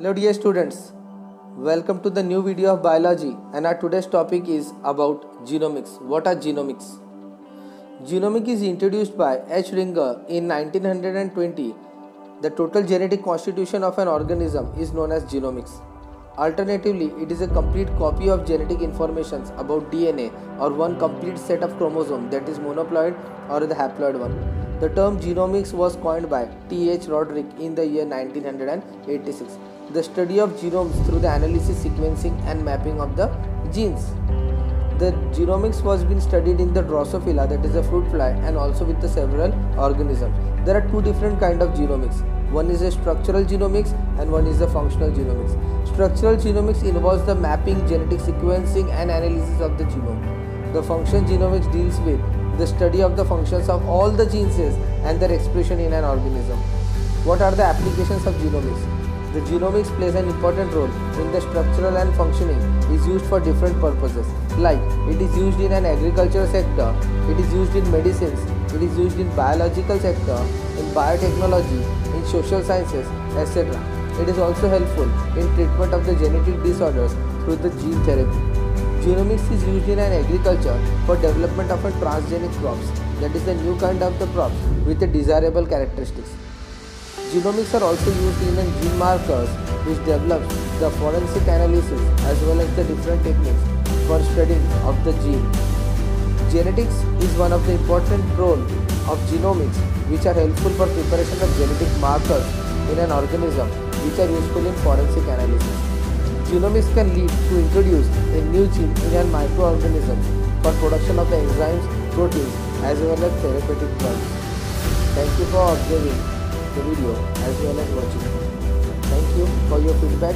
Hello dear students, welcome to the new video of biology and our today's topic is about genomics. What are genomics? Genomics is introduced by H. Ringer in 1920. The total genetic constitution of an organism is known as genomics. Alternatively, it is a complete copy of genetic information about DNA or one complete set of chromosomes that is monoploid or the haploid one. The term genomics was coined by T.H. Roderick in the year 1986. The study of genomes through the analysis, sequencing and mapping of the genes. The genomics was being studied in the Drosophila that is a fruit fly and also with the several organisms. There are two different kind of genomics. One is a structural genomics and one is a functional genomics. Structural genomics involves the mapping, genetic sequencing and analysis of the genome. The function genomics deals with the study of the functions of all the genes and their expression in an organism. What are the applications of genomics? The genomics plays an important role in the structural and functioning is used for different purposes like it is used in an agriculture sector, it is used in medicines, it is used in biological sector, in biotechnology, in social sciences, etc. It is also helpful in treatment of the genetic disorders through the gene therapy. Genomics is used in agriculture for development of a transgenic crops that is a new kind of the crops with a desirable characteristics. Genomics are also used in gene markers which develops the forensic analysis as well as the different techniques for studying of the gene. Genetics is one of the important role of genomics which are helpful for preparation of genetic markers in an organism which are useful in forensic analysis. Genomics can lead to introduce a new gene in a microorganism for production of the enzymes, proteins as well as therapeutic drugs. Thank you for observing the video as well as watching. Thank you for your feedback